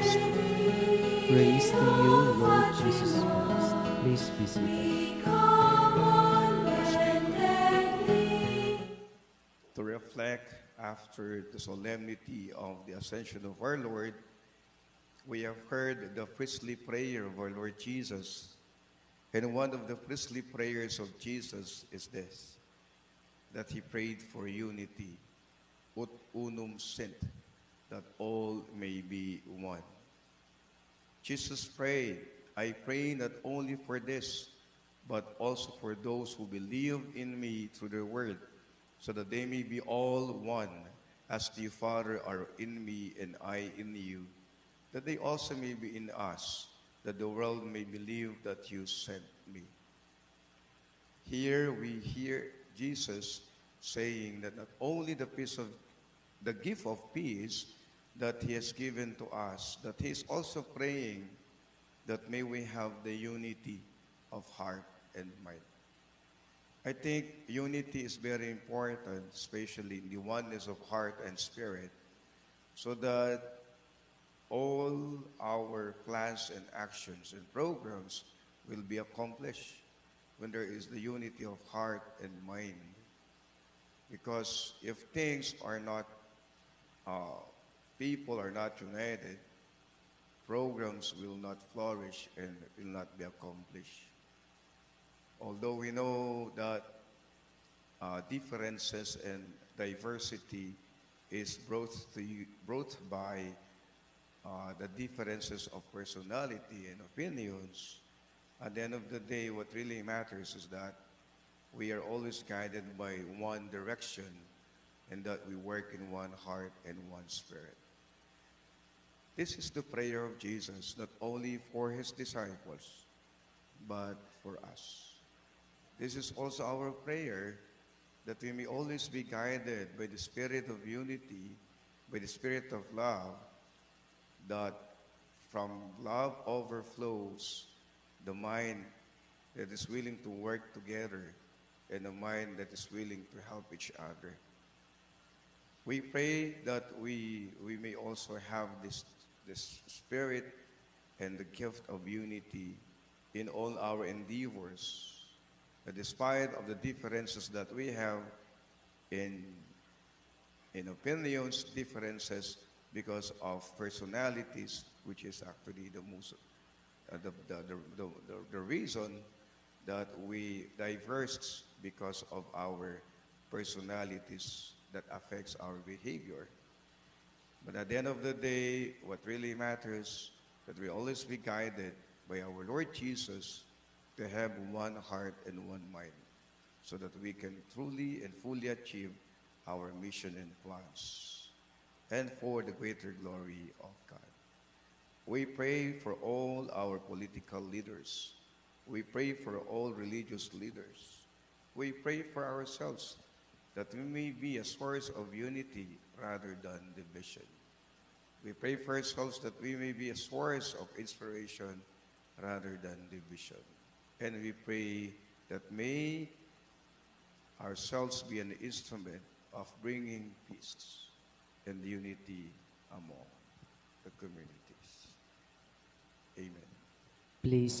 us pray. Praise to you, Lord Jesus Christ. Please be seated. to reflect after the solemnity of the ascension of our Lord, we have heard the priestly prayer of our Lord Jesus. And one of the priestly prayers of Jesus is this that he prayed for unity, ut unum sint, that all may be one. Jesus prayed, I pray not only for this, but also for those who believe in me through their word, so that they may be all one, as the Father are in me and I in you, that they also may be in us, that the world may believe that you sent me. Here we hear Jesus saying that not only the peace of the gift of peace that he has given to us, that he is also praying that may we have the unity of heart and mind. I think unity is very important, especially in the oneness of heart and spirit, so that all our plans and actions and programs will be accomplished when there is the unity of heart and mind. Because if things are not, uh, people are not united, programs will not flourish and will not be accomplished. Although we know that uh, differences and diversity is brought, to brought by uh, the differences of personality and opinions, at the end of the day, what really matters is that we are always guided by one direction and that we work in one heart and one spirit. This is the prayer of Jesus, not only for his disciples, but for us. This is also our prayer that we may always be guided by the spirit of unity, by the spirit of love, that from love overflows the mind that is willing to work together and a mind that is willing to help each other. We pray that we, we may also have this, this spirit and the gift of unity in all our endeavors. Despite of the differences that we have in, in opinions, differences because of personalities, which is actually the most uh, the, the, the, the, the, the reason that we diverse because of our personalities that affects our behavior. But at the end of the day, what really matters is that we always be guided by our Lord Jesus to have one heart and one mind so that we can truly and fully achieve our mission and plans and for the greater glory of God. We pray for all our political leaders. We pray for all religious leaders. We pray for ourselves that we may be a source of unity rather than division. We pray for ourselves that we may be a source of inspiration rather than division. And we pray that may ourselves be an instrument of bringing peace and unity among the communities. Amen. Please